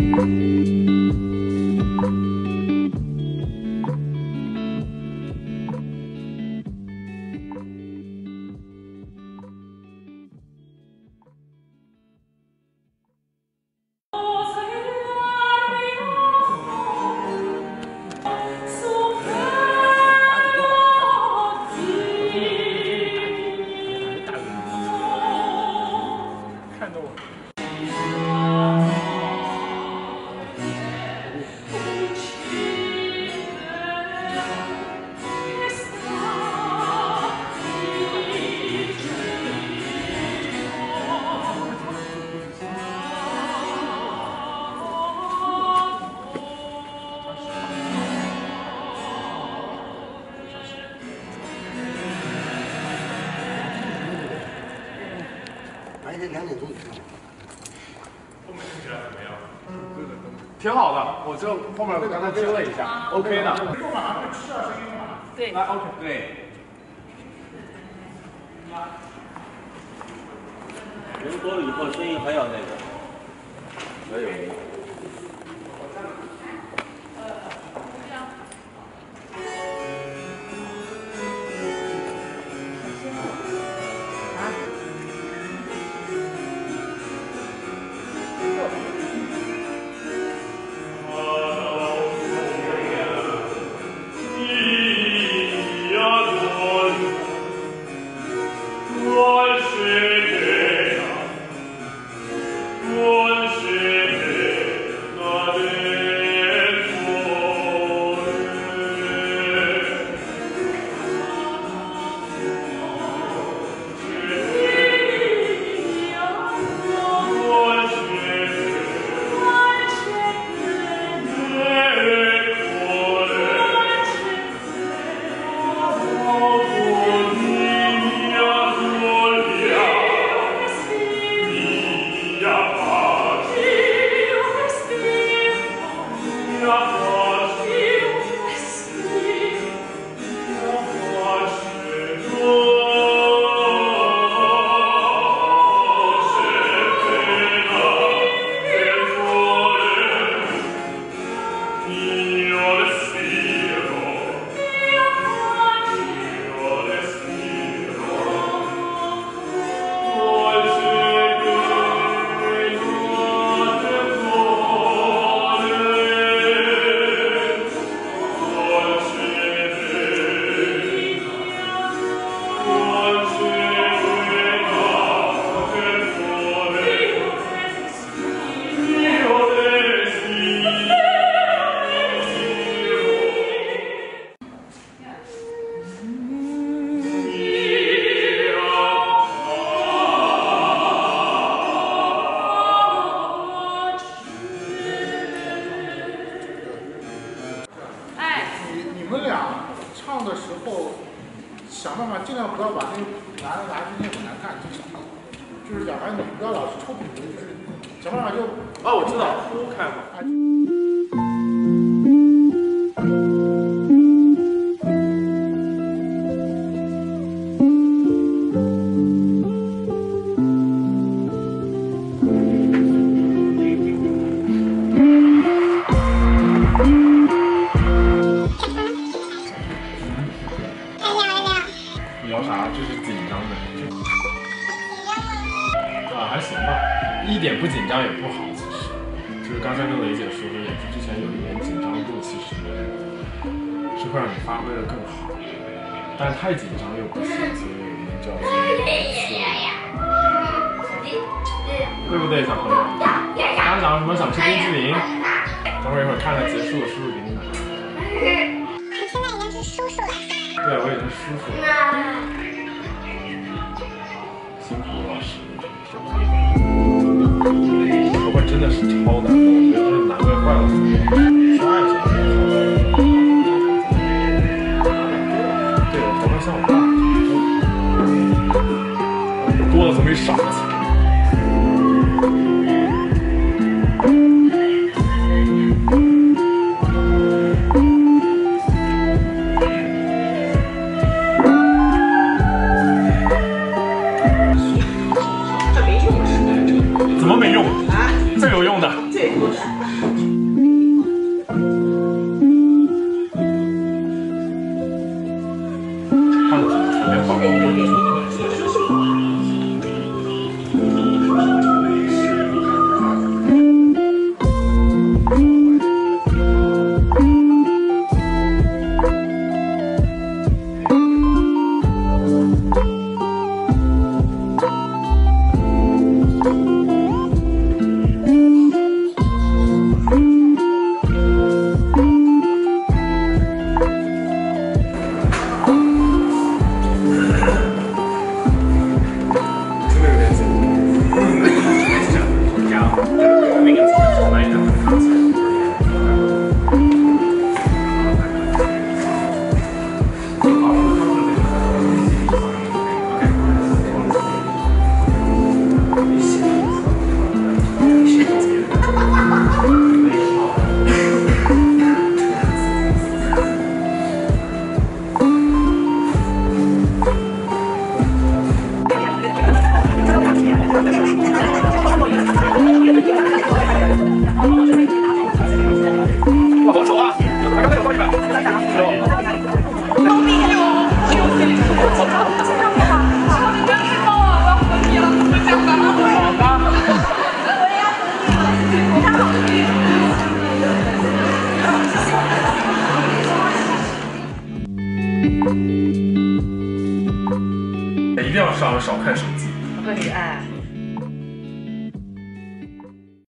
Música 两点钟。挺好的，我就后面刚才听了一下，OK 的。对。来 OK。对。人多了以后，声音还要那个，还有。想办法尽量不要把那个拿拿那些很难看，就是就是讲，哎，你不要老是抽笔，就是想办法就啊，我知道，我看过。聊不紧张也不好。其实，就是刚才跟雷姐说的，演出之前有一点紧张度，其实是会让你发挥的更好。但太紧张又不行，所以我们就要对不对，小朋友？家长有什么想吃冰淇淋？等会儿一会儿看看结束，叔叔给你买。你现在已经是叔叔了。对，我也是叔叔了。辛苦了，老师。头发真的是超难弄，我觉得难怪坏了抓一下。对，头发像我爸。多了怎么没傻子？张。一定要少少